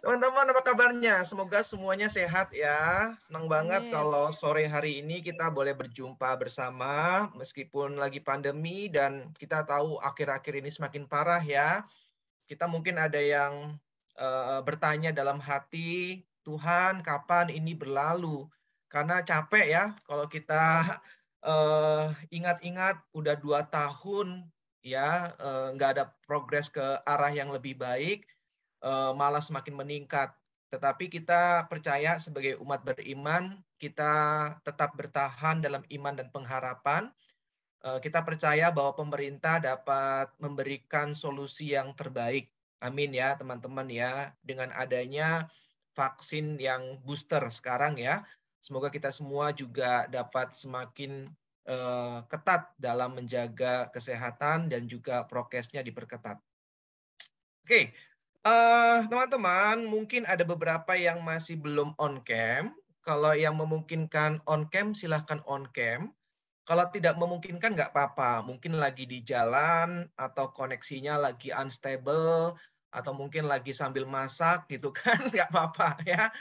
Teman-teman apa kabarnya? Semoga semuanya sehat ya. Senang banget Amin. kalau sore hari ini kita boleh berjumpa bersama meskipun lagi pandemi dan kita tahu akhir-akhir ini semakin parah ya. Kita mungkin ada yang uh, bertanya dalam hati, Tuhan kapan ini berlalu? Karena capek ya kalau kita uh, ingat-ingat udah dua tahun ya uh, nggak ada progres ke arah yang lebih baik malah semakin meningkat. Tetapi kita percaya sebagai umat beriman, kita tetap bertahan dalam iman dan pengharapan. Uh, kita percaya bahwa pemerintah dapat memberikan solusi yang terbaik. Amin ya teman-teman ya. Dengan adanya vaksin yang booster sekarang ya. Semoga kita semua juga dapat semakin uh, ketat dalam menjaga kesehatan dan juga prokesnya diperketat. Oke, Uh, teman-teman, mungkin ada beberapa yang masih belum on cam. Kalau yang memungkinkan on cam, silahkan on cam. Kalau tidak memungkinkan, nggak apa-apa. Mungkin lagi di jalan, atau koneksinya lagi unstable, atau mungkin lagi sambil masak, gitu kan, nggak apa-apa ya.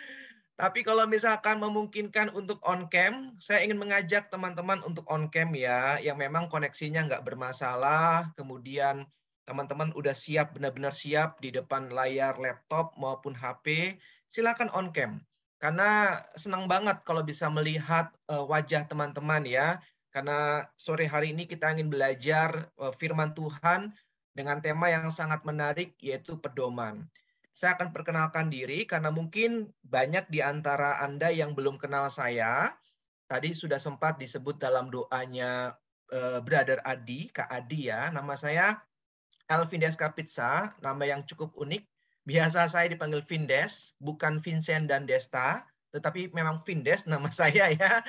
Tapi kalau misalkan memungkinkan untuk on cam, saya ingin mengajak teman-teman untuk on cam ya, yang memang koneksinya nggak bermasalah, kemudian teman-teman udah siap benar-benar siap di depan layar laptop maupun HP, silakan on cam. Karena senang banget kalau bisa melihat uh, wajah teman-teman ya. Karena sore hari ini kita ingin belajar uh, firman Tuhan dengan tema yang sangat menarik yaitu pedoman. Saya akan perkenalkan diri karena mungkin banyak di antara Anda yang belum kenal saya. Tadi sudah sempat disebut dalam doanya uh, Brother Adi, Kak Adi ya. Nama saya Elvindes Kapitsa, nama yang cukup unik. Biasa saya dipanggil Vindes, bukan Vincent dan Desta, tetapi memang Vindes nama saya ya.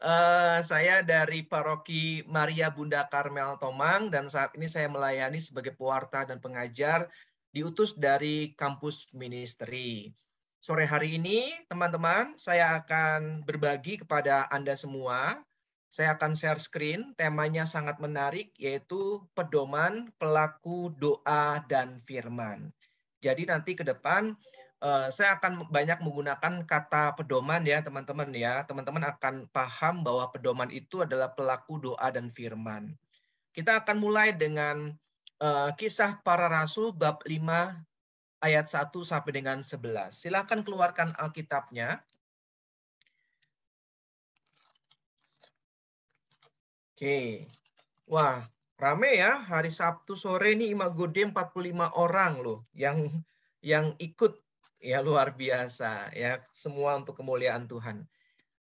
Uh, saya dari paroki Maria Bunda Karmel Tomang dan saat ini saya melayani sebagai pewarta dan pengajar diutus dari kampus ministry. Sore hari ini, teman-teman, saya akan berbagi kepada Anda semua saya akan share screen, temanya sangat menarik yaitu pedoman pelaku doa dan firman. Jadi nanti ke depan uh, saya akan banyak menggunakan kata pedoman ya teman-teman ya. Teman-teman akan paham bahwa pedoman itu adalah pelaku doa dan firman. Kita akan mulai dengan uh, kisah para rasul bab 5 ayat 1 sampai dengan 11. Silakan keluarkan Alkitabnya. Oke. Wah, rame ya hari Sabtu sore ini Imagode 45 orang loh yang yang ikut ya luar biasa ya semua untuk kemuliaan Tuhan.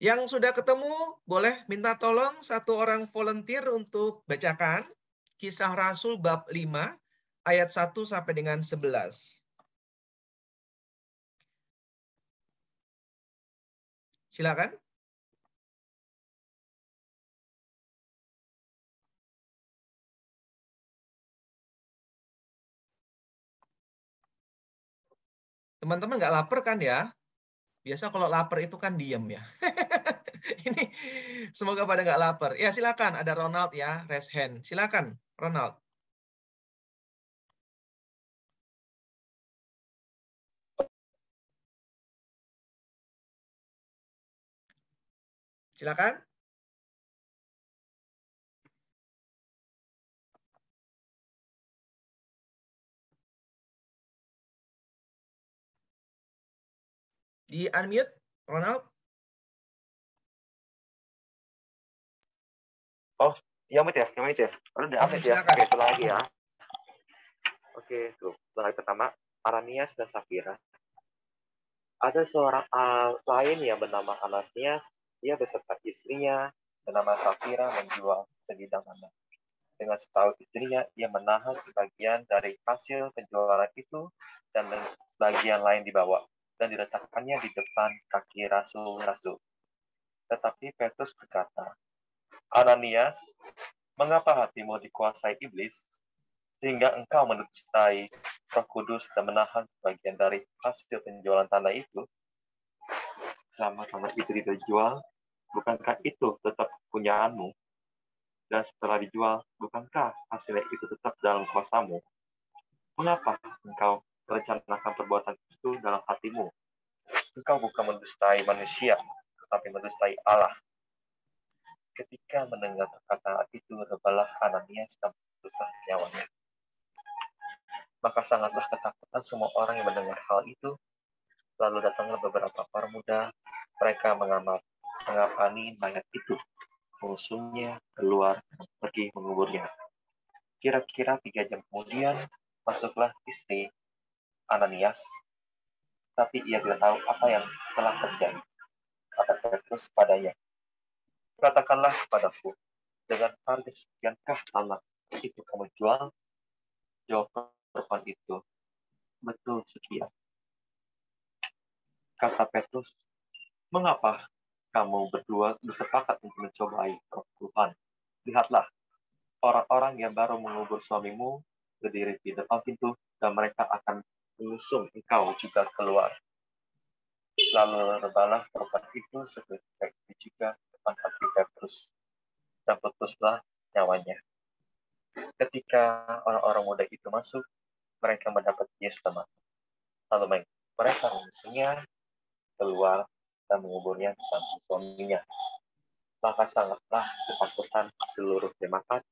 Yang sudah ketemu boleh minta tolong satu orang volunteer untuk bacakan Kisah Rasul bab 5 ayat 1 sampai dengan 11. Silakan. Teman-teman nggak lapar kan ya? Biasa kalau lapar itu kan diem ya. Ini semoga pada nggak lapar. Ya silakan, ada Ronald ya, raise hand. Silakan, Ronald. Silakan. Di unmute, Ronald. Oh, yang mute ya, yang mute ya. Oh, udah update ya. Oke, itu lagi ya. Oke, tuh. Mulai pertama, Aranias dan Safira. Ada seorang uh, lain yang bernama Ananias. Dia beserta istrinya bernama Safira menjual sebidang tanah. Dengan setahu istrinya, ia menahan sebagian dari hasil penjualan itu dan bagian lain dibawa dan diletakkannya di depan kaki rasul-rasul. Tetapi Petrus berkata, Ananias, mengapa hatimu dikuasai iblis, sehingga engkau mendustai roh kudus dan menahan sebagian dari hasil penjualan tanah itu? Selama tanah itu dijual, bukankah itu tetap punyaanmu? Dan setelah dijual, bukankah hasilnya itu tetap dalam kuasamu? Mengapa engkau merencanakan perbuatan itu dalam hatimu. Engkau bukan mendustai manusia, tetapi mendustai Allah. Ketika mendengar kata itu, rebalah Ananias dan putuslah nyawanya. Maka sangatlah ketakutan semua orang yang mendengar hal itu. Lalu datanglah beberapa orang muda, mereka mengamat, mengapani mayat itu, mengusungnya keluar, pergi menguburnya. Kira-kira tiga jam kemudian, masuklah istri Ananias, tapi ia tidak tahu apa yang telah terjadi. Kata Petrus padanya, katakanlah padaku, dengan harga sekiankah tanah itu kamu jual? Jawab perempuan itu, betul sekian. Kata Petrus, mengapa kamu berdua bersepakat untuk mencobai Tuhan? Lihatlah, orang-orang yang baru mengubur suamimu berdiri di depan pintu dan mereka akan mengusung engkau juga keluar. Lalu rebalah perempuan itu seketika itu juga depan hati Petrus dan putuslah nyawanya. Ketika orang-orang muda itu masuk, mereka mendapat Yesus teman. Lalu mereka mengusungnya keluar dan menguburnya bersama suaminya. Maka sangatlah ketakutan seluruh jemaat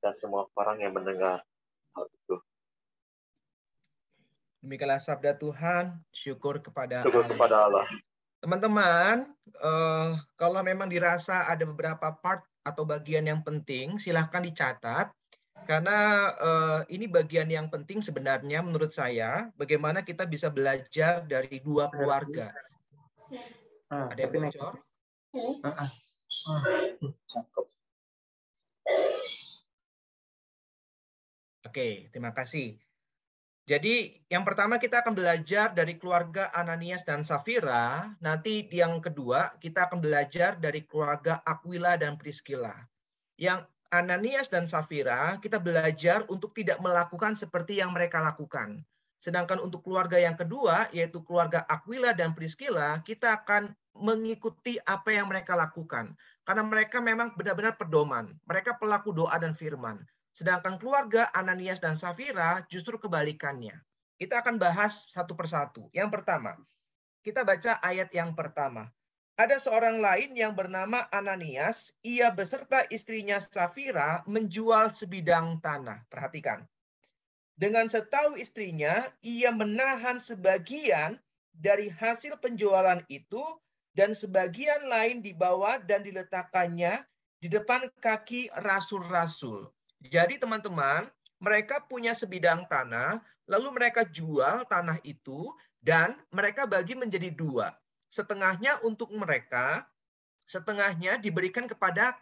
dan semua orang yang mendengar hal itu. Demikianlah sabda Tuhan, syukur kepada syukur Allah. kepada Allah. Teman-teman, uh, kalau memang dirasa ada beberapa part atau bagian yang penting, silahkan dicatat. Karena uh, ini bagian yang penting sebenarnya menurut saya, bagaimana kita bisa belajar dari dua keluarga. Ah, ada yang bocor? Ah, ah. Oke, terima kasih. Jadi yang pertama kita akan belajar dari keluarga Ananias dan Safira. Nanti yang kedua kita akan belajar dari keluarga Aquila dan Priscilla. Yang Ananias dan Safira kita belajar untuk tidak melakukan seperti yang mereka lakukan. Sedangkan untuk keluarga yang kedua yaitu keluarga Aquila dan Priscilla kita akan mengikuti apa yang mereka lakukan. Karena mereka memang benar-benar pedoman. Mereka pelaku doa dan firman. Sedangkan keluarga Ananias dan Safira justru kebalikannya. Kita akan bahas satu persatu. Yang pertama, kita baca ayat yang pertama. Ada seorang lain yang bernama Ananias, ia beserta istrinya Safira menjual sebidang tanah. Perhatikan. Dengan setahu istrinya, ia menahan sebagian dari hasil penjualan itu dan sebagian lain dibawa dan diletakkannya di depan kaki rasul-rasul. Jadi teman-teman, mereka punya sebidang tanah, lalu mereka jual tanah itu dan mereka bagi menjadi dua. Setengahnya untuk mereka, setengahnya diberikan kepada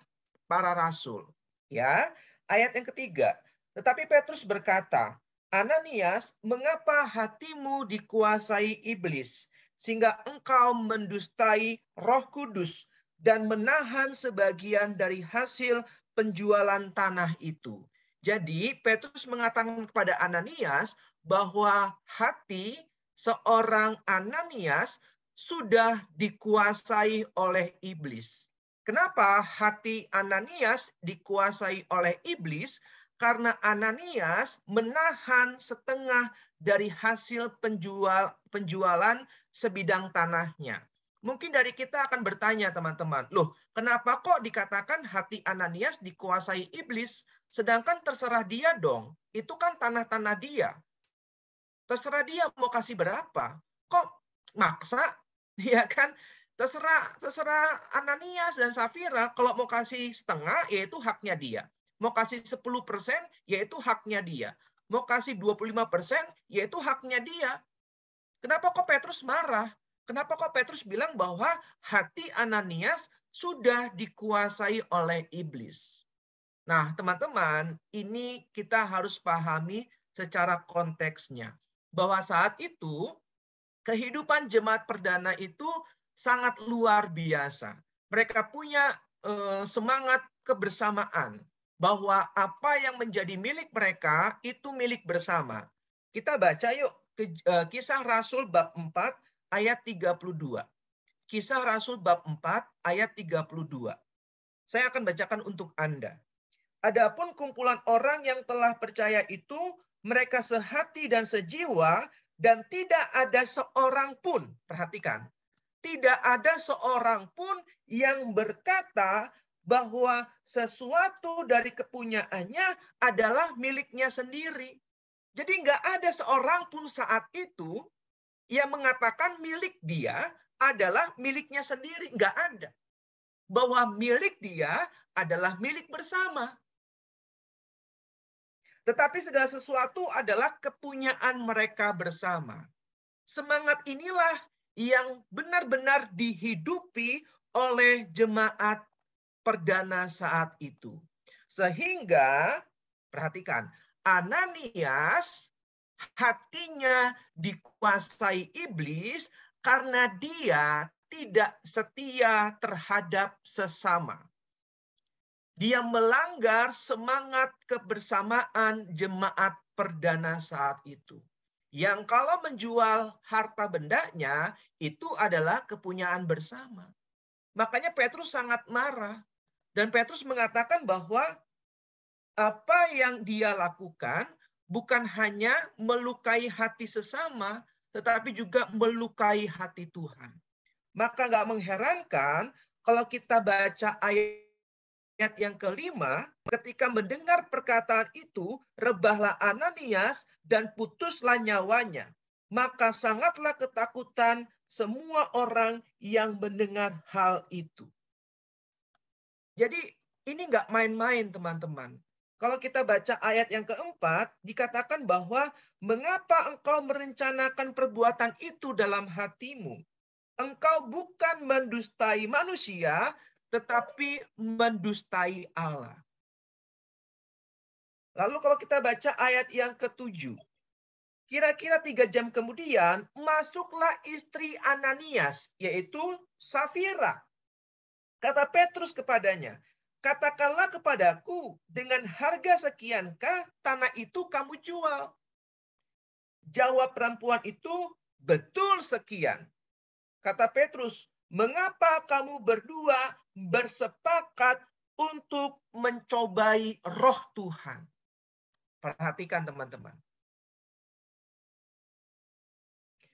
para rasul. Ya, ayat yang ketiga. Tetapi Petrus berkata, Ananias, mengapa hatimu dikuasai iblis sehingga engkau mendustai Roh Kudus dan menahan sebagian dari hasil penjualan tanah itu. Jadi Petrus mengatakan kepada Ananias bahwa hati seorang Ananias sudah dikuasai oleh iblis. Kenapa hati Ananias dikuasai oleh iblis? Karena Ananias menahan setengah dari hasil penjual penjualan sebidang tanahnya. Mungkin dari kita akan bertanya teman-teman, loh kenapa kok dikatakan hati Ananias dikuasai iblis, sedangkan terserah dia dong, itu kan tanah-tanah dia. Terserah dia mau kasih berapa, kok maksa, ya kan? Terserah terserah Ananias dan Safira, kalau mau kasih setengah, yaitu haknya dia. Mau kasih 10 persen, yaitu haknya dia. Mau kasih 25 persen, yaitu haknya dia. Kenapa kok Petrus marah? Kenapa kok Petrus bilang bahwa hati Ananias sudah dikuasai oleh iblis? Nah, teman-teman, ini kita harus pahami secara konteksnya. Bahwa saat itu, kehidupan jemaat perdana itu sangat luar biasa. Mereka punya eh, semangat kebersamaan. Bahwa apa yang menjadi milik mereka itu milik bersama. Kita baca yuk eh, kisah Rasul bab 4 ayat 32. Kisah Rasul bab 4 ayat 32. Saya akan bacakan untuk Anda. Adapun kumpulan orang yang telah percaya itu, mereka sehati dan sejiwa dan tidak ada seorang pun, perhatikan, tidak ada seorang pun yang berkata bahwa sesuatu dari kepunyaannya adalah miliknya sendiri. Jadi nggak ada seorang pun saat itu yang mengatakan milik dia adalah miliknya sendiri. Nggak ada. Bahwa milik dia adalah milik bersama. Tetapi segala sesuatu adalah kepunyaan mereka bersama. Semangat inilah yang benar-benar dihidupi oleh jemaat perdana saat itu. Sehingga, perhatikan, Ananias hatinya dikuasai iblis karena dia tidak setia terhadap sesama. Dia melanggar semangat kebersamaan jemaat perdana saat itu. Yang kalau menjual harta bendanya itu adalah kepunyaan bersama. Makanya Petrus sangat marah. Dan Petrus mengatakan bahwa apa yang dia lakukan bukan hanya melukai hati sesama, tetapi juga melukai hati Tuhan. Maka nggak mengherankan kalau kita baca ayat yang kelima, ketika mendengar perkataan itu, rebahlah Ananias dan putuslah nyawanya. Maka sangatlah ketakutan semua orang yang mendengar hal itu. Jadi ini nggak main-main teman-teman. Kalau kita baca ayat yang keempat, dikatakan bahwa mengapa engkau merencanakan perbuatan itu dalam hatimu? Engkau bukan mendustai manusia, tetapi mendustai Allah. Lalu kalau kita baca ayat yang ketujuh, kira-kira tiga jam kemudian masuklah istri Ananias, yaitu Safira. Kata Petrus kepadanya, katakanlah kepadaku dengan harga sekiankah tanah itu kamu jual? Jawab perempuan itu, betul sekian. Kata Petrus, mengapa kamu berdua bersepakat untuk mencobai roh Tuhan? Perhatikan teman-teman.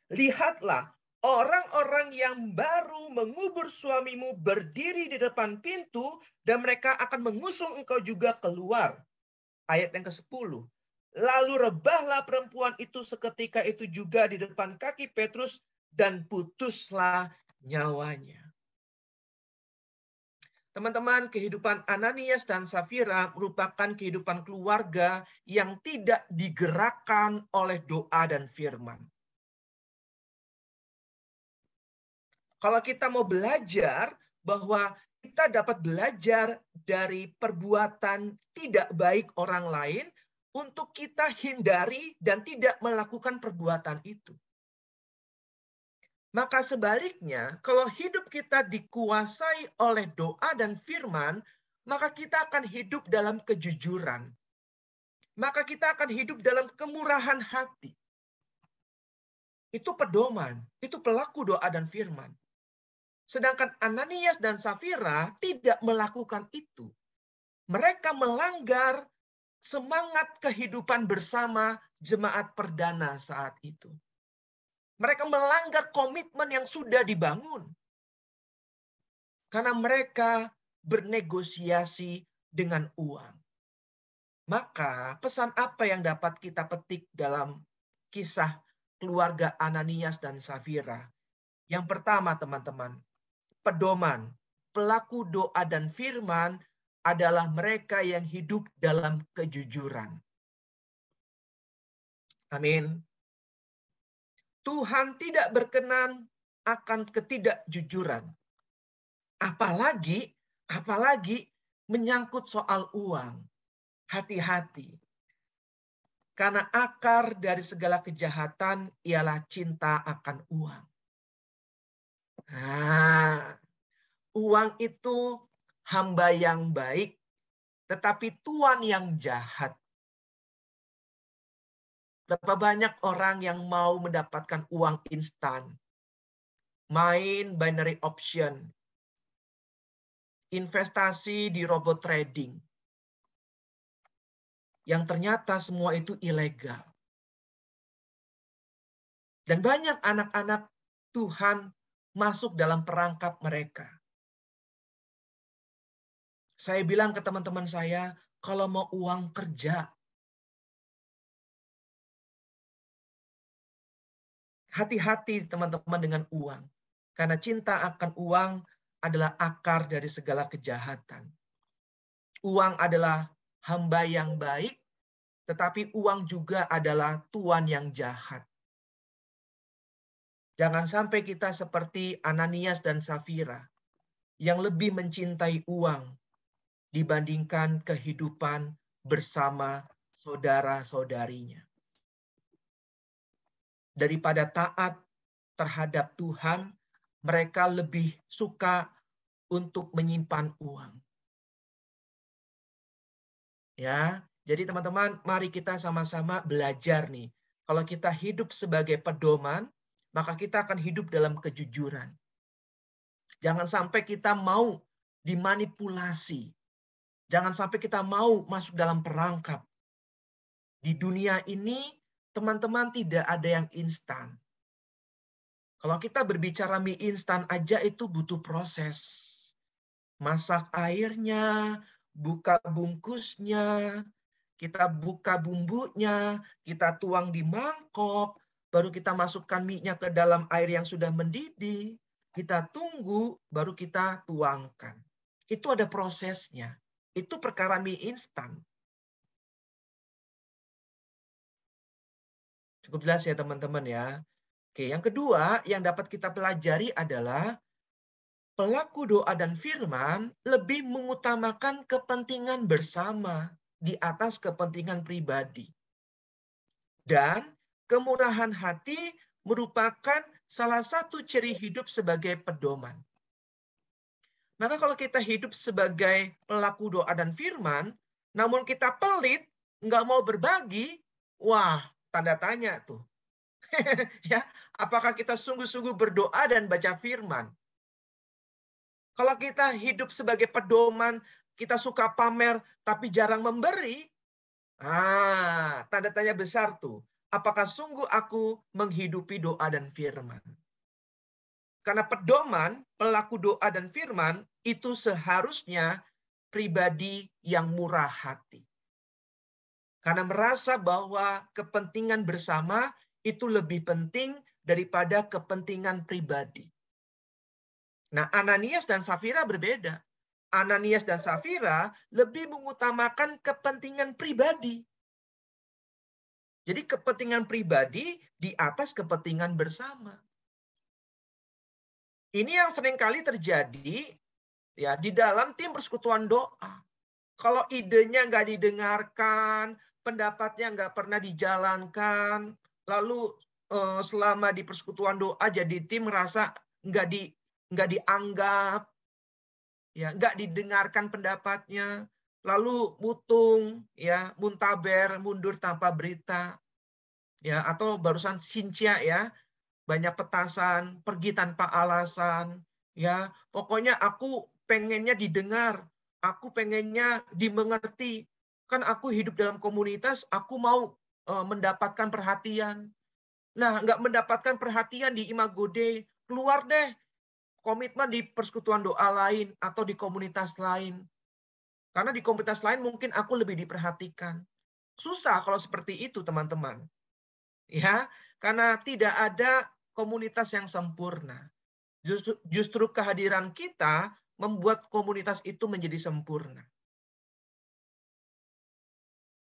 Lihatlah orang-orang yang baru mengubur suamimu berdiri di depan pintu dan mereka akan mengusung engkau juga keluar. Ayat yang ke-10. Lalu rebahlah perempuan itu seketika itu juga di depan kaki Petrus dan putuslah nyawanya. Teman-teman, kehidupan Ananias dan Safira merupakan kehidupan keluarga yang tidak digerakkan oleh doa dan firman. Kalau kita mau belajar bahwa kita dapat belajar dari perbuatan tidak baik orang lain untuk kita hindari dan tidak melakukan perbuatan itu. Maka sebaliknya, kalau hidup kita dikuasai oleh doa dan firman, maka kita akan hidup dalam kejujuran. Maka kita akan hidup dalam kemurahan hati. Itu pedoman, itu pelaku doa dan firman. Sedangkan Ananias dan Safira tidak melakukan itu. Mereka melanggar semangat kehidupan bersama jemaat perdana saat itu. Mereka melanggar komitmen yang sudah dibangun. Karena mereka bernegosiasi dengan uang. Maka pesan apa yang dapat kita petik dalam kisah keluarga Ananias dan Safira? Yang pertama teman-teman, pedoman, pelaku doa dan firman adalah mereka yang hidup dalam kejujuran. Amin. Tuhan tidak berkenan akan ketidakjujuran. Apalagi apalagi menyangkut soal uang. Hati-hati. Karena akar dari segala kejahatan ialah cinta akan uang. Nah, uang itu hamba yang baik, tetapi tuan yang jahat. Berapa banyak orang yang mau mendapatkan uang instan, main binary option, investasi di robot trading, yang ternyata semua itu ilegal. Dan banyak anak-anak Tuhan masuk dalam perangkap mereka. Saya bilang ke teman-teman saya, kalau mau uang kerja, hati-hati teman-teman dengan uang. Karena cinta akan uang adalah akar dari segala kejahatan. Uang adalah hamba yang baik, tetapi uang juga adalah tuan yang jahat. Jangan sampai kita seperti Ananias dan Safira yang lebih mencintai uang dibandingkan kehidupan bersama saudara-saudarinya. Daripada taat terhadap Tuhan, mereka lebih suka untuk menyimpan uang. Ya, jadi teman-teman, mari kita sama-sama belajar nih. Kalau kita hidup sebagai pedoman, maka kita akan hidup dalam kejujuran. Jangan sampai kita mau dimanipulasi. Jangan sampai kita mau masuk dalam perangkap. Di dunia ini, teman-teman tidak ada yang instan. Kalau kita berbicara mie instan aja itu butuh proses. Masak airnya, buka bungkusnya, kita buka bumbunya, kita tuang di mangkok, baru kita masukkan mie-nya ke dalam air yang sudah mendidih, kita tunggu, baru kita tuangkan. Itu ada prosesnya. Itu perkara mie instan. Cukup jelas ya teman-teman ya. Oke, yang kedua yang dapat kita pelajari adalah pelaku doa dan firman lebih mengutamakan kepentingan bersama di atas kepentingan pribadi. Dan kemurahan hati merupakan salah satu ciri hidup sebagai pedoman. Maka kalau kita hidup sebagai pelaku doa dan firman, namun kita pelit, nggak mau berbagi, wah tanda tanya tuh. ya, apakah kita sungguh-sungguh berdoa dan baca firman? Kalau kita hidup sebagai pedoman, kita suka pamer tapi jarang memberi, ah, tanda tanya besar tuh. Apakah sungguh aku menghidupi doa dan firman? Karena pedoman, pelaku doa dan firman itu seharusnya pribadi yang murah hati. Karena merasa bahwa kepentingan bersama itu lebih penting daripada kepentingan pribadi. Nah, Ananias dan Safira berbeda. Ananias dan Safira lebih mengutamakan kepentingan pribadi. Jadi kepentingan pribadi di atas kepentingan bersama. Ini yang sering kali terjadi ya di dalam tim persekutuan doa. Kalau idenya nggak didengarkan, pendapatnya nggak pernah dijalankan, lalu uh, selama di persekutuan doa jadi tim merasa nggak di nggak dianggap ya nggak didengarkan pendapatnya lalu mutung ya muntaber mundur tanpa berita ya atau barusan sincia ya banyak petasan pergi tanpa alasan ya pokoknya aku pengennya didengar aku pengennya dimengerti kan aku hidup dalam komunitas aku mau Eh, mendapatkan perhatian. Nah, nggak mendapatkan perhatian di Imago Day, keluar deh komitmen di persekutuan doa lain atau di komunitas lain. Karena di komunitas lain mungkin aku lebih diperhatikan. Susah kalau seperti itu, teman-teman. Ya, karena tidak ada komunitas yang sempurna. Justru, justru kehadiran kita membuat komunitas itu menjadi sempurna.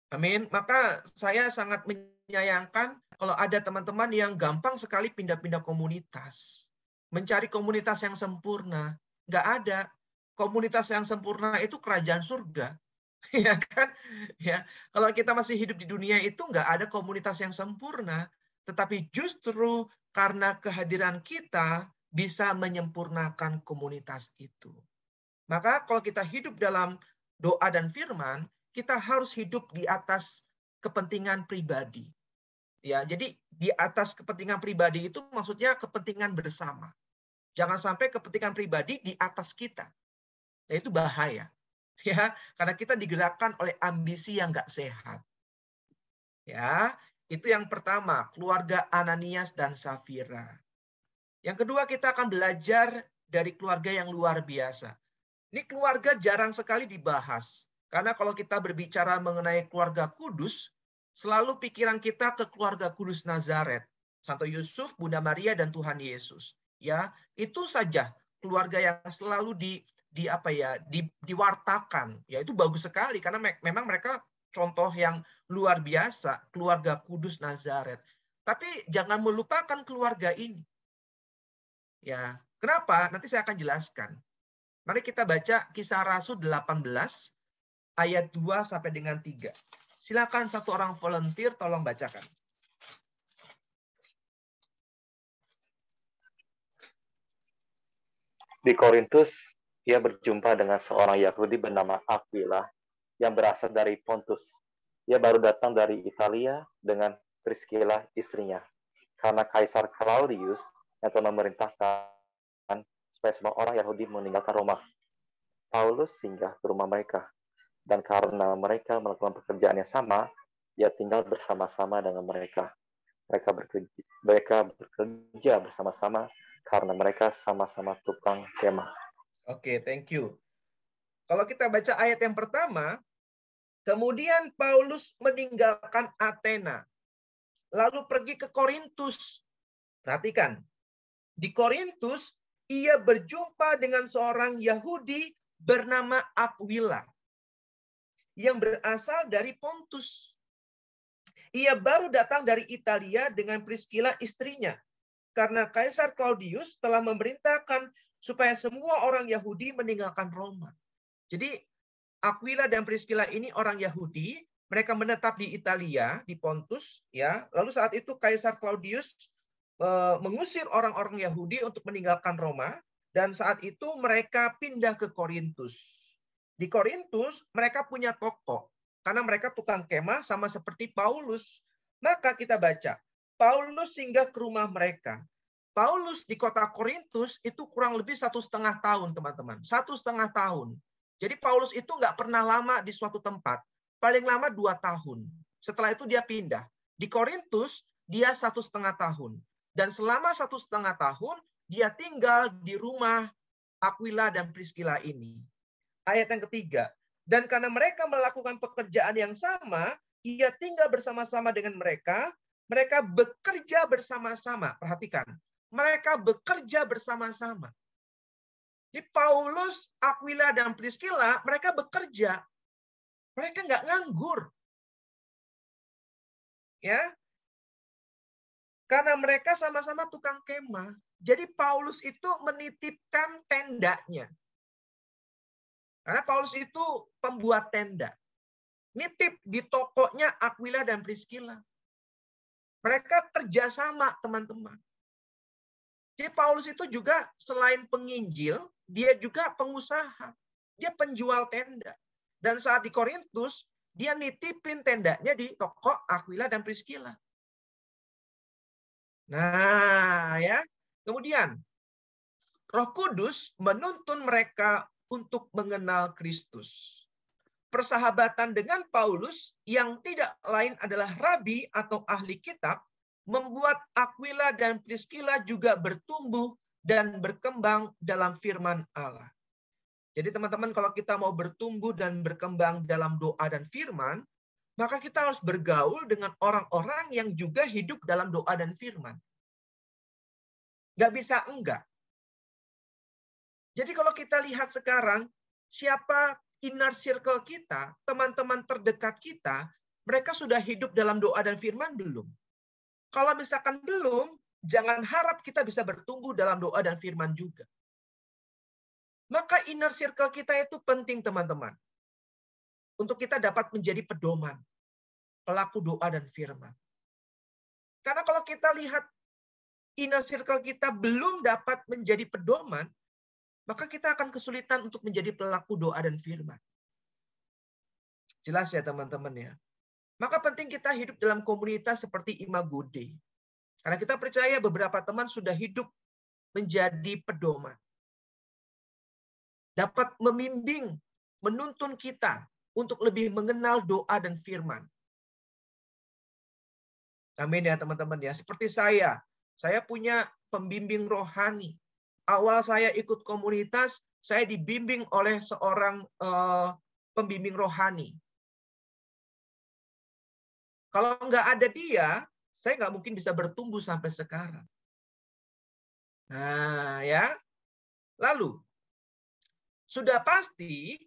Amin. Maka saya sangat menyayangkan kalau ada teman-teman yang gampang sekali pindah-pindah komunitas. Mencari komunitas yang sempurna. Nggak ada. Komunitas yang sempurna itu kerajaan surga. ya kan? Ya, kalau kita masih hidup di dunia itu nggak ada komunitas yang sempurna, tetapi justru karena kehadiran kita bisa menyempurnakan komunitas itu. Maka kalau kita hidup dalam doa dan firman, kita harus hidup di atas kepentingan pribadi. Ya, jadi di atas kepentingan pribadi itu maksudnya kepentingan bersama. Jangan sampai kepentingan pribadi di atas kita. Nah, itu bahaya. Ya, karena kita digerakkan oleh ambisi yang nggak sehat. Ya, Itu yang pertama, keluarga Ananias dan Safira. Yang kedua, kita akan belajar dari keluarga yang luar biasa. Ini keluarga jarang sekali dibahas. Karena kalau kita berbicara mengenai keluarga kudus, selalu pikiran kita ke keluarga kudus Nazaret. Santo Yusuf, Bunda Maria, dan Tuhan Yesus. Ya, itu saja keluarga yang selalu di di apa ya di, diwartakan ya itu bagus sekali karena me memang mereka contoh yang luar biasa keluarga kudus Nazaret. Tapi jangan melupakan keluarga ini. Ya kenapa? Nanti saya akan jelaskan. Mari kita baca kisah Rasul 18 ayat 2 sampai dengan 3 silakan satu orang volunteer tolong bacakan. Di Korintus ia berjumpa dengan seorang Yahudi bernama Aquila yang berasal dari Pontus. Ia baru datang dari Italia dengan Priscilla istrinya. Karena Kaisar Claudius yang telah memerintahkan supaya semua orang Yahudi meninggalkan Roma. Paulus singgah ke rumah mereka. Dan karena mereka melakukan pekerjaan yang sama, ia tinggal bersama-sama dengan mereka. Mereka bekerja, mereka bekerja bersama-sama karena mereka sama-sama tukang kemah. Oke, okay, thank you. Kalau kita baca ayat yang pertama, kemudian Paulus meninggalkan Athena, lalu pergi ke Korintus. Perhatikan, di Korintus ia berjumpa dengan seorang Yahudi bernama Aquila yang berasal dari Pontus. Ia baru datang dari Italia dengan Priscilla istrinya karena Kaisar Claudius telah memerintahkan supaya semua orang Yahudi meninggalkan Roma. Jadi Aquila dan Priscilla ini orang Yahudi, mereka menetap di Italia, di Pontus, ya. Lalu saat itu Kaisar Claudius eh, mengusir orang-orang Yahudi untuk meninggalkan Roma dan saat itu mereka pindah ke Korintus. Di Korintus mereka punya toko karena mereka tukang kemah sama seperti Paulus. Maka kita baca, Paulus singgah ke rumah mereka. Paulus di kota Korintus itu kurang lebih satu setengah tahun, teman-teman. Satu setengah tahun. Jadi Paulus itu nggak pernah lama di suatu tempat. Paling lama dua tahun. Setelah itu dia pindah. Di Korintus, dia satu setengah tahun. Dan selama satu setengah tahun, dia tinggal di rumah Aquila dan Priscilla ini. Ayat yang ketiga. Dan karena mereka melakukan pekerjaan yang sama, ia tinggal bersama-sama dengan mereka. Mereka bekerja bersama-sama. Perhatikan, mereka bekerja bersama-sama. Di Paulus, Aquila, dan Priscilla, mereka bekerja. Mereka nggak nganggur. Ya, karena mereka sama-sama tukang kemah. Jadi Paulus itu menitipkan tendanya. Karena Paulus itu pembuat tenda. Nitip di tokonya Aquila dan Priscilla. Mereka kerjasama, teman-teman. Jadi Paulus itu juga selain penginjil, dia juga pengusaha. Dia penjual tenda. Dan saat di Korintus, dia nitipin tendanya di toko Aquila dan Priscilla. Nah, ya. Kemudian, Roh Kudus menuntun mereka untuk mengenal Kristus. Persahabatan dengan Paulus yang tidak lain adalah rabi atau ahli kitab membuat Aquila dan Priscilla juga bertumbuh dan berkembang dalam firman Allah. Jadi teman-teman kalau kita mau bertumbuh dan berkembang dalam doa dan firman, maka kita harus bergaul dengan orang-orang yang juga hidup dalam doa dan firman. Gak bisa enggak. Jadi kalau kita lihat sekarang, siapa inner circle kita, teman-teman terdekat kita, mereka sudah hidup dalam doa dan firman belum? Kalau misalkan belum, jangan harap kita bisa bertumbuh dalam doa dan firman juga. Maka inner circle kita itu penting teman-teman. Untuk kita dapat menjadi pedoman. Pelaku doa dan firman. Karena kalau kita lihat inner circle kita belum dapat menjadi pedoman, maka kita akan kesulitan untuk menjadi pelaku doa dan firman. Jelas ya teman-teman ya. Maka penting kita hidup dalam komunitas seperti Imagode. Karena kita percaya beberapa teman sudah hidup menjadi pedoman. Dapat membimbing, menuntun kita untuk lebih mengenal doa dan firman. Amin ya teman-teman ya. Seperti saya, saya punya pembimbing rohani. Awal saya ikut komunitas, saya dibimbing oleh seorang uh, pembimbing rohani. Kalau nggak ada dia, saya nggak mungkin bisa bertumbuh sampai sekarang. Nah, ya. Lalu, sudah pasti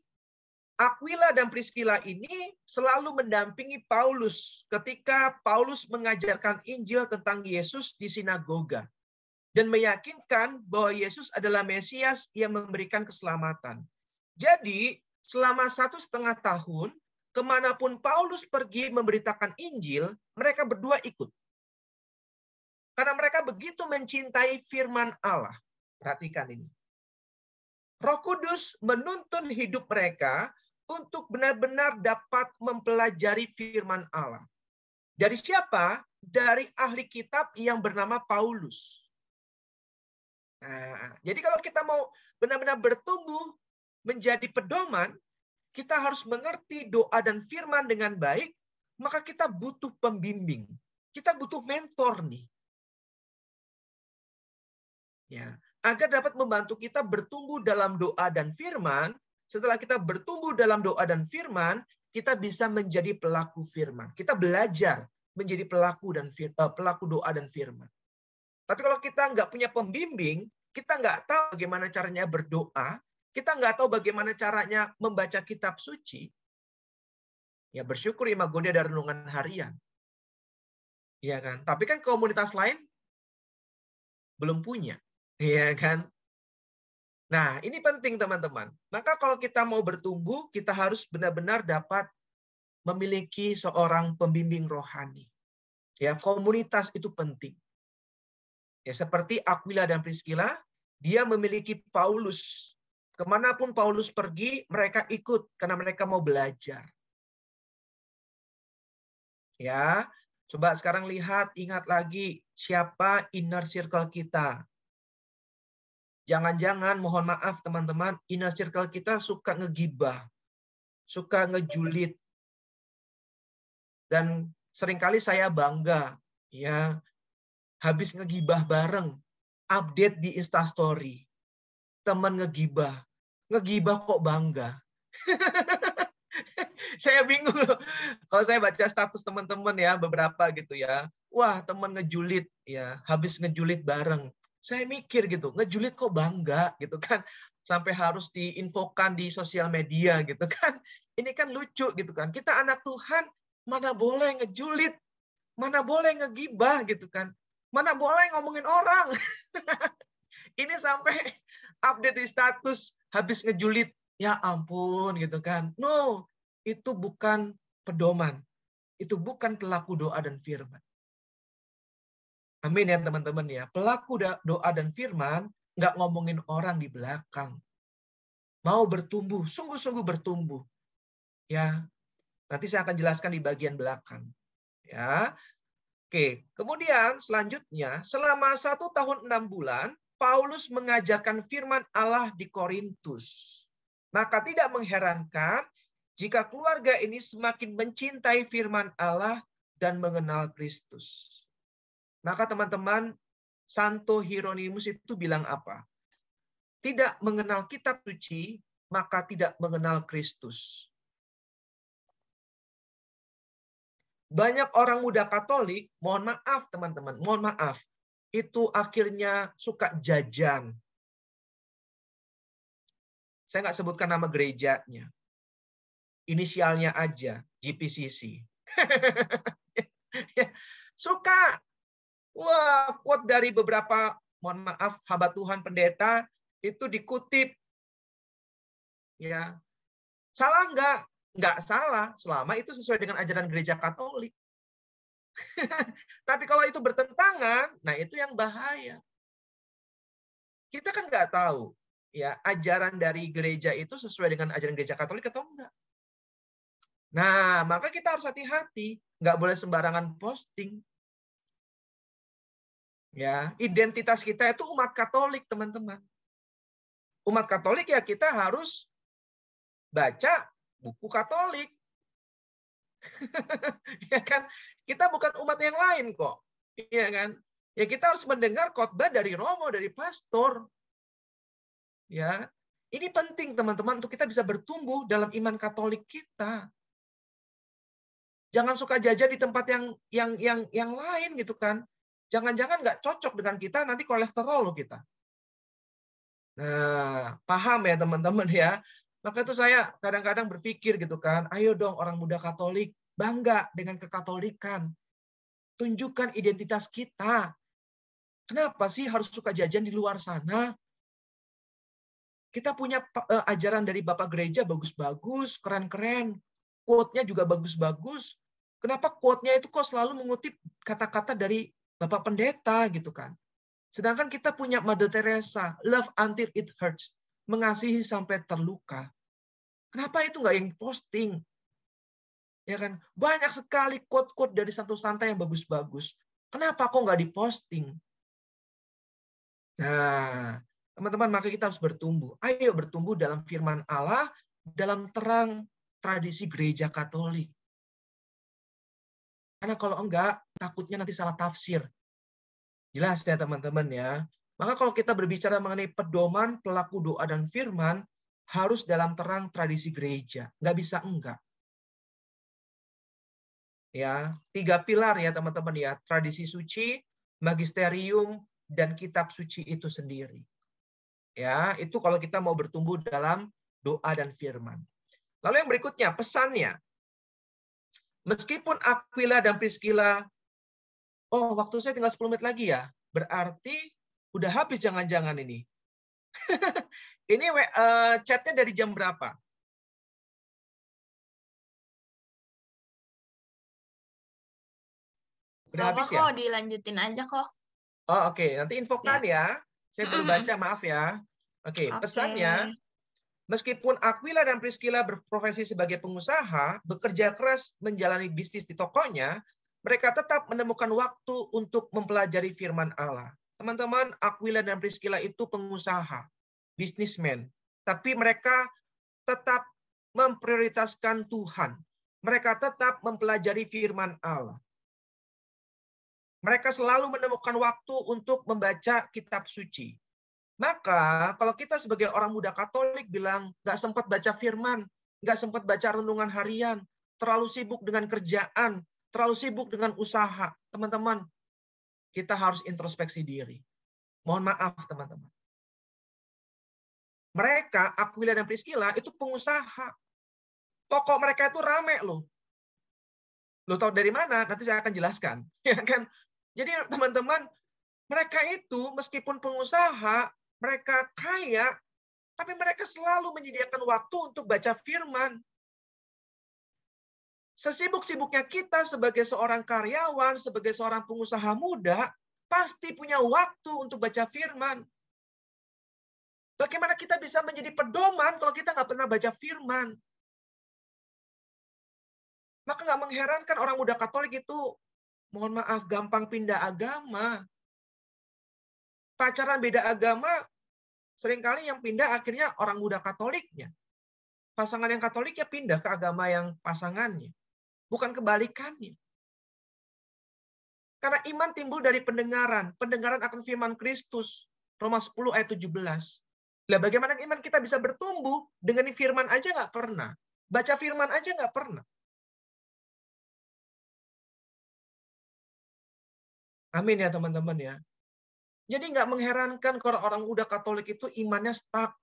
Aquila dan Priscilla ini selalu mendampingi Paulus ketika Paulus mengajarkan Injil tentang Yesus di sinagoga dan meyakinkan bahwa Yesus adalah Mesias yang memberikan keselamatan. Jadi, selama satu setengah tahun, ke mana pun Paulus pergi memberitakan Injil, mereka berdua ikut. Karena mereka begitu mencintai firman Allah. Perhatikan ini. Roh Kudus menuntun hidup mereka untuk benar-benar dapat mempelajari firman Allah. Dari siapa? Dari ahli kitab yang bernama Paulus. Nah, jadi kalau kita mau benar-benar bertumbuh menjadi pedoman, kita harus mengerti doa dan firman dengan baik, maka kita butuh pembimbing. Kita butuh mentor nih. Ya, agar dapat membantu kita bertumbuh dalam doa dan firman, setelah kita bertumbuh dalam doa dan firman, kita bisa menjadi pelaku firman. Kita belajar menjadi pelaku dan eh, pelaku doa dan firman. Tapi kalau kita nggak punya pembimbing, kita nggak tahu bagaimana caranya berdoa, kita nggak tahu bagaimana caranya membaca kitab suci, ya bersyukur Imagonia ada renungan harian. Iya kan? Tapi kan komunitas lain belum punya. Iya kan? Nah, ini penting teman-teman. Maka kalau kita mau bertumbuh, kita harus benar-benar dapat memiliki seorang pembimbing rohani. Ya, komunitas itu penting. Ya, seperti Aquila dan Priscilla, dia memiliki Paulus. Ke mana pun Paulus pergi, mereka ikut karena mereka mau belajar. Ya, coba sekarang lihat, ingat lagi siapa inner circle kita. Jangan-jangan mohon maaf teman-teman, inner circle kita suka ngegibah, suka ngejulit. Dan sering kali saya bangga ya habis ngegibah bareng, update di Instastory. Teman ngegibah, ngegibah kok bangga. saya bingung loh. Kalau saya baca status teman-teman ya beberapa gitu ya. Wah, teman ngejulit ya, habis ngejulit bareng saya mikir gitu, ngejulit kok bangga gitu kan, sampai harus diinfokan di sosial media gitu kan. Ini kan lucu gitu kan. Kita anak Tuhan, mana boleh ngejulit, mana boleh ngegibah gitu kan. Mana boleh ngomongin orang. Ini sampai update di status habis ngejulit. Ya ampun gitu kan. No, itu bukan pedoman. Itu bukan pelaku doa dan firman. Amin ya teman-teman ya. Pelaku doa dan firman nggak ngomongin orang di belakang. Mau bertumbuh, sungguh-sungguh bertumbuh. Ya, nanti saya akan jelaskan di bagian belakang. Ya, Oke, kemudian selanjutnya selama satu tahun enam bulan Paulus mengajarkan firman Allah di Korintus. Maka tidak mengherankan jika keluarga ini semakin mencintai firman Allah dan mengenal Kristus. Maka teman-teman, Santo Hieronymus itu bilang apa? Tidak mengenal kitab suci, maka tidak mengenal Kristus. Banyak orang muda Katolik, mohon maaf teman-teman, mohon maaf, itu akhirnya suka jajan. Saya nggak sebutkan nama gerejanya. Inisialnya aja, GPCC. suka Wah, quote dari beberapa, mohon maaf, hamba Tuhan pendeta, itu dikutip. Ya, Salah enggak? Enggak salah, selama itu sesuai dengan ajaran gereja Katolik. Tapi kalau itu bertentangan, nah itu yang bahaya. Kita kan nggak tahu ya ajaran dari gereja itu sesuai dengan ajaran gereja Katolik atau enggak. Nah, maka kita harus hati-hati, nggak boleh sembarangan posting. Ya, identitas kita itu umat Katolik, teman-teman. Umat Katolik ya kita harus baca buku Katolik. ya kan? Kita bukan umat yang lain kok. Iya kan? Ya kita harus mendengar khotbah dari romo, dari pastor. Ya. Ini penting teman-teman untuk kita bisa bertumbuh dalam iman Katolik kita. Jangan suka jajan di tempat yang yang yang yang lain gitu kan. Jangan-jangan nggak cocok dengan kita nanti kolesterol loh kita. Nah, paham ya teman-teman ya. Maka itu saya kadang-kadang berpikir gitu kan, ayo dong orang muda Katolik bangga dengan kekatolikan. Tunjukkan identitas kita. Kenapa sih harus suka jajan di luar sana? Kita punya eh, ajaran dari Bapak Gereja bagus-bagus, keren-keren. Quote-nya juga bagus-bagus. Kenapa quote-nya itu kok selalu mengutip kata-kata dari Bapak Pendeta gitu kan? Sedangkan kita punya Mother Teresa, love until it hurts, mengasihi sampai terluka. Kenapa itu nggak yang posting? Ya kan? Banyak sekali quote-quote dari Santo Santa yang bagus-bagus. Kenapa kok nggak diposting? Nah, teman-teman, maka kita harus bertumbuh. Ayo bertumbuh dalam firman Allah, dalam terang tradisi gereja Katolik. Karena kalau enggak, takutnya nanti salah tafsir. Jelas ya teman-teman ya. Maka kalau kita berbicara mengenai pedoman pelaku doa dan firman, harus dalam terang tradisi gereja. Nggak bisa enggak. Ya, tiga pilar ya teman-teman ya. Tradisi suci, magisterium, dan kitab suci itu sendiri. Ya, itu kalau kita mau bertumbuh dalam doa dan firman. Lalu yang berikutnya, pesannya. Meskipun Aquila dan Priscilla, oh waktu saya tinggal 10 menit lagi ya, berarti udah habis jangan-jangan ini. ini uh, chatnya dari jam berapa? Udah habis ya? kok, dilanjutin aja kok. Oh oke, okay. nanti infokan Siap. ya. Saya baru baca, maaf ya. Oke, okay. okay. pesannya Meskipun Aquila dan Priscilla berprofesi sebagai pengusaha, bekerja keras menjalani bisnis di tokonya, mereka tetap menemukan waktu untuk mempelajari firman Allah. Teman-teman, Aquila dan Priscilla itu pengusaha, bisnismen. Tapi mereka tetap memprioritaskan Tuhan. Mereka tetap mempelajari firman Allah. Mereka selalu menemukan waktu untuk membaca kitab suci. Maka kalau kita sebagai orang muda Katolik bilang nggak sempat baca firman, nggak sempat baca renungan harian, terlalu sibuk dengan kerjaan, terlalu sibuk dengan usaha, teman-teman, kita harus introspeksi diri. Mohon maaf teman-teman. Mereka, Aquila dan Priscilla, itu pengusaha. Toko mereka itu rame loh. Lo tahu dari mana? Nanti saya akan jelaskan. Ya kan? Jadi teman-teman, mereka itu meskipun pengusaha, mereka kaya, tapi mereka selalu menyediakan waktu untuk baca firman. Sesibuk-sibuknya kita sebagai seorang karyawan, sebagai seorang pengusaha muda, pasti punya waktu untuk baca firman. Bagaimana kita bisa menjadi pedoman kalau kita nggak pernah baca firman? Maka nggak mengherankan orang muda Katolik itu, mohon maaf, gampang pindah agama. Pacaran beda agama, Seringkali yang pindah akhirnya orang muda Katoliknya. Pasangan yang Katoliknya pindah ke agama yang pasangannya. Bukan kebalikannya. Karena iman timbul dari pendengaran. Pendengaran akan firman Kristus. Roma 10 ayat 17. Lah bagaimana iman kita bisa bertumbuh dengan firman aja nggak pernah. Baca firman aja nggak pernah. Amin ya teman-teman ya. Jadi nggak mengherankan kalau orang muda Katolik itu imannya stuck.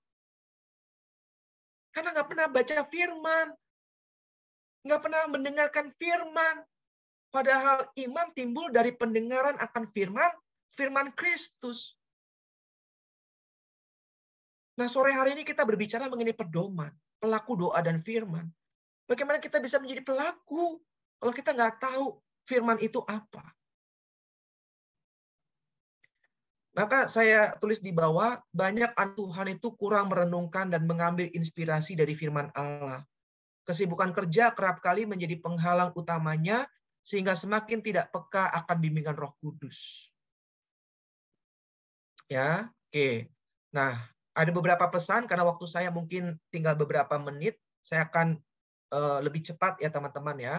Karena nggak pernah baca firman. Nggak pernah mendengarkan firman. Padahal iman timbul dari pendengaran akan firman, firman Kristus. Nah, sore hari ini kita berbicara mengenai pedoman, pelaku doa dan firman. Bagaimana kita bisa menjadi pelaku kalau kita nggak tahu firman itu apa? Maka saya tulis di bawah, banyak anak Tuhan itu kurang merenungkan dan mengambil inspirasi dari firman Allah. Kesibukan kerja kerap kali menjadi penghalang utamanya, sehingga semakin tidak peka akan bimbingan roh kudus. Ya, oke. Nah, ada beberapa pesan, karena waktu saya mungkin tinggal beberapa menit, saya akan uh, lebih cepat ya teman-teman ya.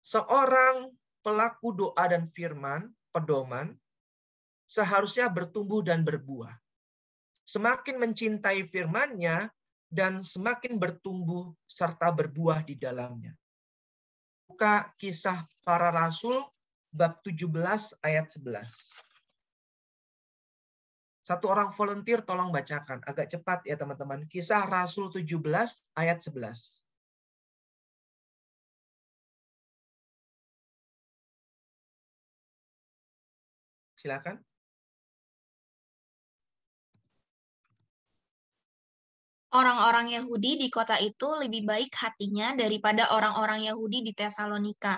seorang pelaku doa dan firman, pedoman, seharusnya bertumbuh dan berbuah. Semakin mencintai firman-Nya dan semakin bertumbuh serta berbuah di dalamnya. Buka kisah para rasul bab 17 ayat 11. Satu orang volunteer tolong bacakan agak cepat ya teman-teman. Kisah Rasul 17 ayat 11. Silakan. Orang-orang Yahudi di kota itu lebih baik hatinya daripada orang-orang Yahudi di Tesalonika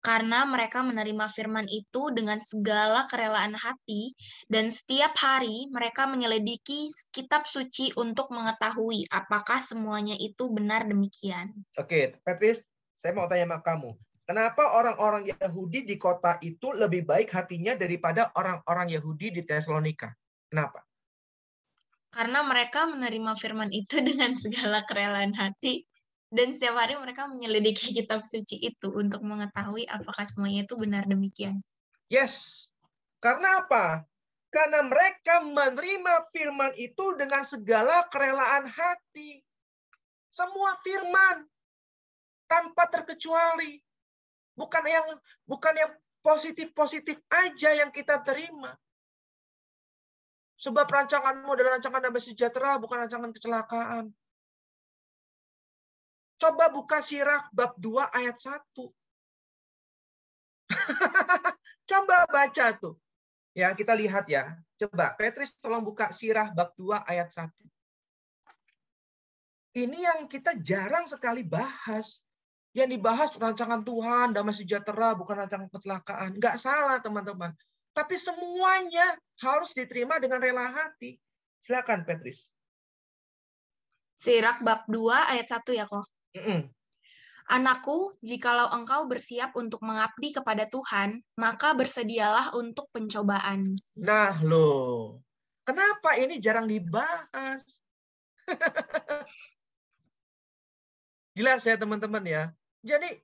karena mereka menerima firman itu dengan segala kerelaan hati, dan setiap hari mereka menyelidiki kitab suci untuk mengetahui apakah semuanya itu benar demikian. Oke, Petris, saya mau tanya sama kamu. Kenapa orang-orang Yahudi di kota itu lebih baik hatinya daripada orang-orang Yahudi di Tesalonika? Kenapa? Karena mereka menerima firman itu dengan segala kerelaan hati dan setiap hari mereka menyelidiki kitab suci itu untuk mengetahui apakah semuanya itu benar demikian. Yes. Karena apa? Karena mereka menerima firman itu dengan segala kerelaan hati. Semua firman tanpa terkecuali. Bukan yang bukan yang positif-positif aja yang kita terima. Sebab rancanganmu adalah rancangan damai sejahtera, bukan rancangan kecelakaan. Coba buka sirah bab 2 ayat 1. Coba baca tuh. Ya, kita lihat ya. Coba, Petris tolong buka sirah bab 2 ayat 1. Ini yang kita jarang sekali bahas. Yang dibahas rancangan Tuhan, damai sejahtera, bukan rancangan kecelakaan. Nggak salah, teman-teman. Tapi semuanya harus diterima dengan rela hati. Silakan, Petris. Sirak bab 2 ayat 1 ya, kok. Anakku, jikalau engkau bersiap untuk mengabdi kepada Tuhan, maka bersedialah untuk pencobaan. Nah, loh. Kenapa ini jarang dibahas? Jelas ya, teman-teman ya. Jadi,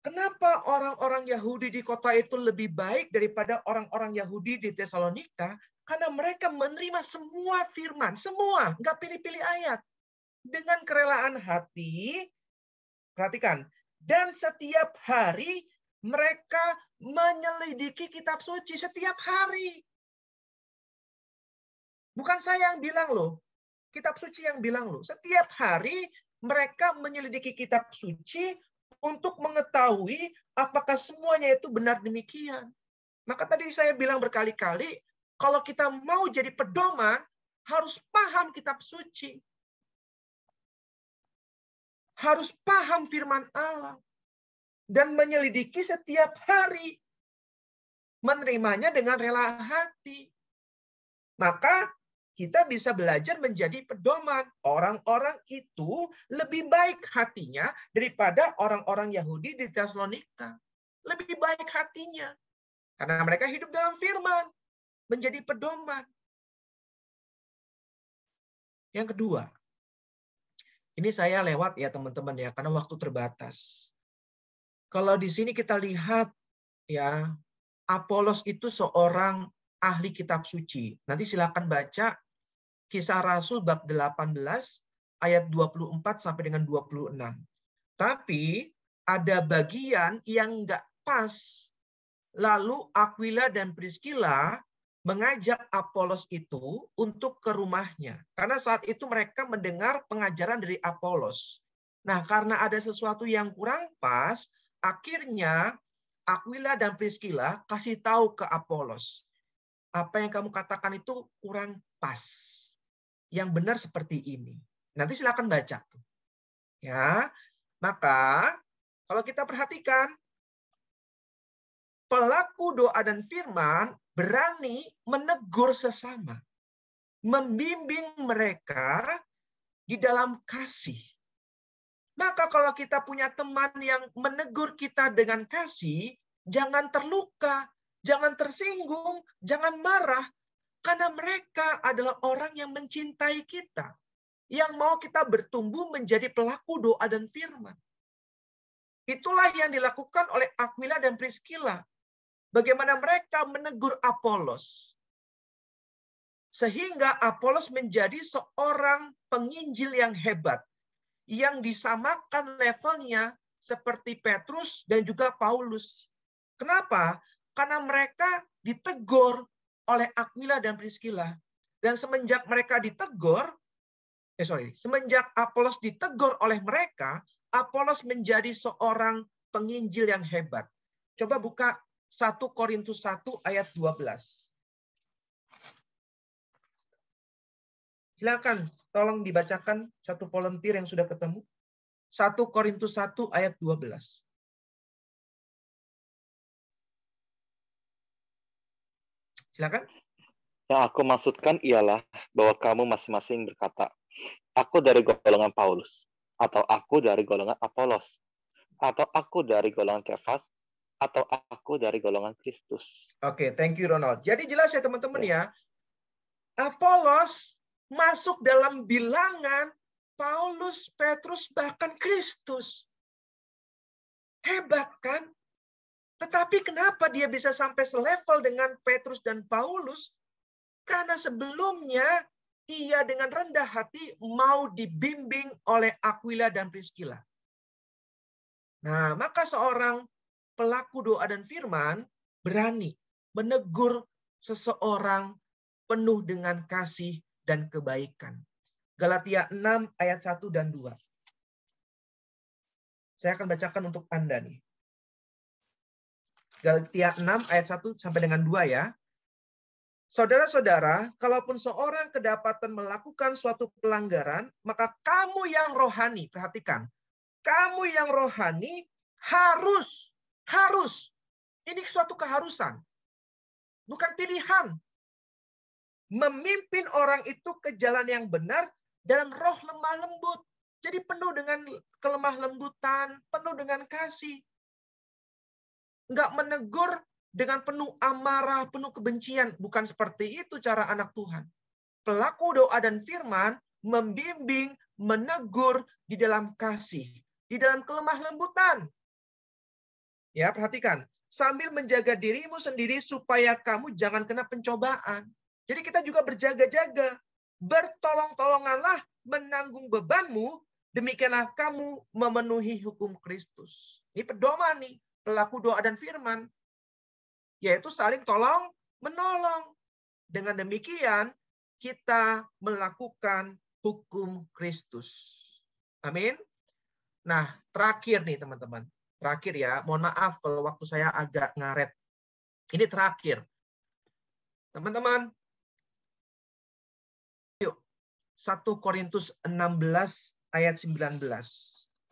kenapa orang-orang Yahudi di kota itu lebih baik daripada orang-orang Yahudi di Tesalonika? Karena mereka menerima semua firman, semua, nggak pilih-pilih ayat dengan kerelaan hati, perhatikan, dan setiap hari mereka menyelidiki kitab suci setiap hari. Bukan saya yang bilang loh, kitab suci yang bilang loh. Setiap hari mereka menyelidiki kitab suci untuk mengetahui apakah semuanya itu benar demikian. Maka tadi saya bilang berkali-kali, kalau kita mau jadi pedoman, harus paham kitab suci harus paham firman Allah dan menyelidiki setiap hari. Menerimanya dengan rela hati. Maka kita bisa belajar menjadi pedoman. Orang-orang itu lebih baik hatinya daripada orang-orang Yahudi di Tesalonika. Lebih baik hatinya. Karena mereka hidup dalam firman. Menjadi pedoman. Yang kedua, ini saya lewat ya teman-teman ya, karena waktu terbatas. Kalau di sini kita lihat ya, Apolos itu seorang ahli kitab suci. Nanti silakan baca Kisah Rasul bab 18 ayat 24 sampai dengan 26. Tapi ada bagian yang nggak pas. Lalu Aquila dan Priscilla mengajak Apolos itu untuk ke rumahnya. Karena saat itu mereka mendengar pengajaran dari Apolos. Nah, karena ada sesuatu yang kurang pas, akhirnya Aquila dan Priscilla kasih tahu ke Apolos. Apa yang kamu katakan itu kurang pas. Yang benar seperti ini. Nanti silakan baca. Ya, maka kalau kita perhatikan pelaku doa dan firman berani menegur sesama, membimbing mereka di dalam kasih. Maka kalau kita punya teman yang menegur kita dengan kasih, jangan terluka, jangan tersinggung, jangan marah, karena mereka adalah orang yang mencintai kita, yang mau kita bertumbuh menjadi pelaku doa dan firman. Itulah yang dilakukan oleh Aquila dan Priscilla. Bagaimana mereka menegur Apolos. Sehingga Apolos menjadi seorang penginjil yang hebat. Yang disamakan levelnya seperti Petrus dan juga Paulus. Kenapa? Karena mereka ditegur oleh Aquila dan Priscilla. Dan semenjak mereka ditegur, eh sorry, semenjak Apolos ditegur oleh mereka, Apolos menjadi seorang penginjil yang hebat. Coba buka 1 Korintus 1 ayat 12. Silakan, tolong dibacakan satu volunteer yang sudah ketemu. 1 Korintus 1 ayat 12. Silakan. Yang aku maksudkan ialah bahwa kamu masing-masing berkata, aku dari golongan Paulus, atau aku dari golongan Apolos, atau aku dari golongan Kefas, atau aku dari golongan Kristus. Oke, okay, thank you Ronald. Jadi jelas ya teman-teman ya, Apolos masuk dalam bilangan Paulus, Petrus, bahkan Kristus. Hebat kan? Tetapi kenapa dia bisa sampai selevel dengan Petrus dan Paulus? Karena sebelumnya ia dengan rendah hati mau dibimbing oleh Aquila dan Priscilla. Nah, maka seorang pelaku doa dan firman berani menegur seseorang penuh dengan kasih dan kebaikan. Galatia 6 ayat 1 dan 2. Saya akan bacakan untuk Anda nih. Galatia 6 ayat 1 sampai dengan 2 ya. Saudara-saudara, kalaupun seorang kedapatan melakukan suatu pelanggaran, maka kamu yang rohani, perhatikan, kamu yang rohani harus, harus, ini suatu keharusan, bukan pilihan. Memimpin orang itu ke jalan yang benar dalam roh lemah lembut. Jadi penuh dengan kelemah lembutan, penuh dengan kasih. Enggak menegur dengan penuh amarah, penuh kebencian. Bukan seperti itu cara anak Tuhan. Pelaku doa dan firman membimbing, menegur di dalam kasih, di dalam kelemah lembutan. Ya, perhatikan. Sambil menjaga dirimu sendiri supaya kamu jangan kena pencobaan. Jadi kita juga berjaga-jaga. Bertolong-tolonganlah menanggung bebanmu, demikianlah kamu memenuhi hukum Kristus. Ini pedoman nih, pelaku doa dan firman yaitu saling tolong menolong. Dengan demikian kita melakukan hukum Kristus. Amin. Nah, terakhir nih teman-teman. Terakhir ya, mohon maaf kalau waktu saya agak ngaret. Ini terakhir. Teman-teman, yuk 1 Korintus 16 ayat 19.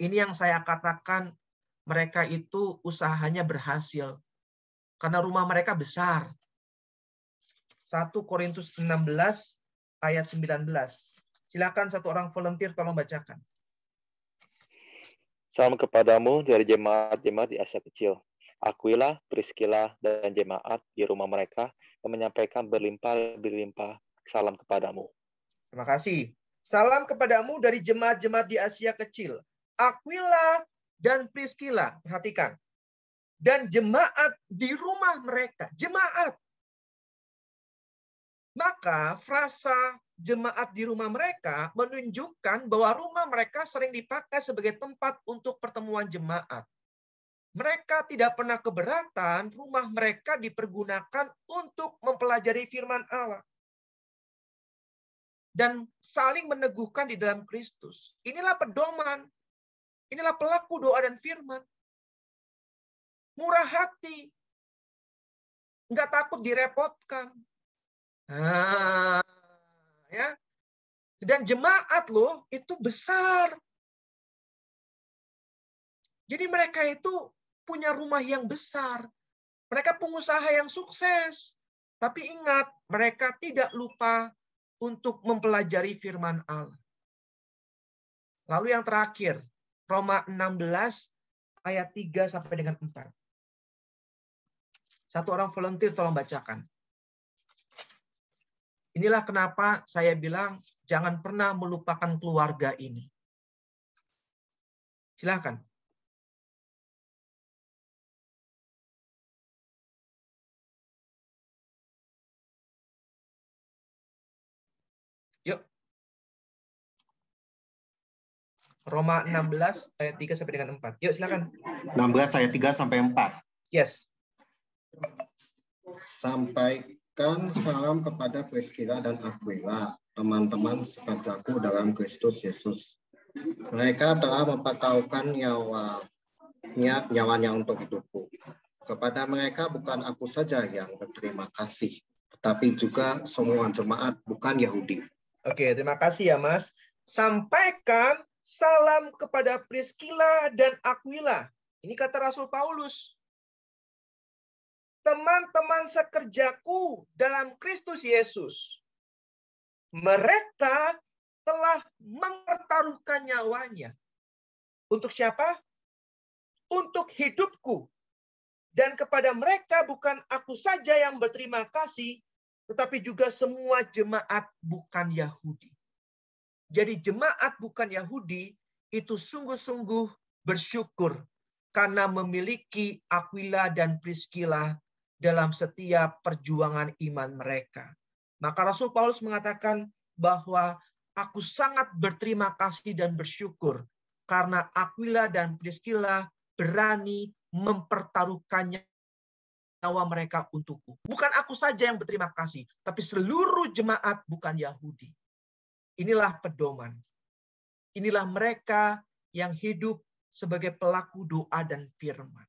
Ini yang saya katakan mereka itu usahanya berhasil karena rumah mereka besar. 1 Korintus 16 ayat 19. Silakan satu orang volunteer tolong bacakan. Salam kepadamu dari jemaat-jemaat di Asia Kecil. Aquila, Priscilla, dan jemaat di rumah mereka yang menyampaikan berlimpah-berlimpah salam kepadamu. Terima kasih. Salam kepadamu dari jemaat-jemaat di Asia Kecil. Aquila dan Priscilla, perhatikan dan jemaat di rumah mereka. Jemaat. Maka frasa jemaat di rumah mereka menunjukkan bahwa rumah mereka sering dipakai sebagai tempat untuk pertemuan jemaat. Mereka tidak pernah keberatan rumah mereka dipergunakan untuk mempelajari firman Allah. Dan saling meneguhkan di dalam Kristus. Inilah pedoman. Inilah pelaku doa dan firman murah hati, nggak takut direpotkan. Nah, ya. Dan jemaat loh itu besar. Jadi mereka itu punya rumah yang besar. Mereka pengusaha yang sukses. Tapi ingat, mereka tidak lupa untuk mempelajari firman Allah. Lalu yang terakhir, Roma 16 ayat 3 sampai dengan 4. Satu orang volunteer tolong bacakan. Inilah kenapa saya bilang jangan pernah melupakan keluarga ini. Silakan. Roma 16 ayat 3 sampai dengan 4. Yuk silakan. 16 ayat 3 sampai 4. Yes. Sampaikan salam kepada Priscilla dan Aquila, teman-teman sekerjaku dalam Kristus Yesus. Mereka telah mempertaruhkan nyawa nyawanya untuk hidupku. Kepada mereka bukan aku saja yang berterima kasih, tetapi juga semua jemaat bukan Yahudi. Oke, terima kasih ya Mas. Sampaikan salam kepada Priscilla dan Aquila. Ini kata Rasul Paulus teman-teman sekerjaku dalam Kristus Yesus. Mereka telah mempertaruhkan nyawanya. Untuk siapa? Untuk hidupku. Dan kepada mereka bukan aku saja yang berterima kasih, tetapi juga semua jemaat bukan Yahudi. Jadi jemaat bukan Yahudi itu sungguh-sungguh bersyukur karena memiliki Aquila dan Priscilla dalam setiap perjuangan iman mereka. Maka Rasul Paulus mengatakan bahwa aku sangat berterima kasih dan bersyukur karena Aquila dan Priscilla berani mempertaruhkannya nyawa mereka untukku. Bukan aku saja yang berterima kasih, tapi seluruh jemaat bukan Yahudi. Inilah pedoman. Inilah mereka yang hidup sebagai pelaku doa dan firman.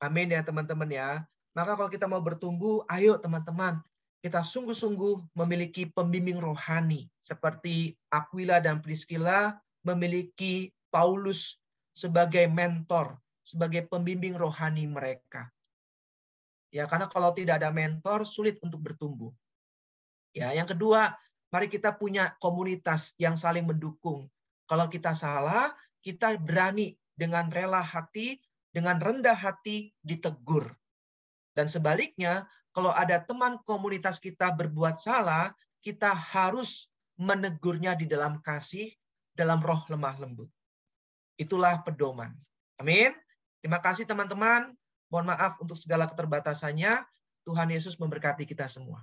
Amin ya teman-teman ya. Maka kalau kita mau bertumbuh, ayo teman-teman, kita sungguh-sungguh memiliki pembimbing rohani seperti Aquila dan Priscilla memiliki Paulus sebagai mentor, sebagai pembimbing rohani mereka. Ya, karena kalau tidak ada mentor sulit untuk bertumbuh. Ya, yang kedua, mari kita punya komunitas yang saling mendukung. Kalau kita salah, kita berani dengan rela hati dengan rendah hati ditegur. Dan sebaliknya, kalau ada teman komunitas kita berbuat salah, kita harus menegurnya di dalam kasih, dalam roh lemah lembut. Itulah pedoman. Amin. Terima kasih teman-teman. Mohon maaf untuk segala keterbatasannya. Tuhan Yesus memberkati kita semua.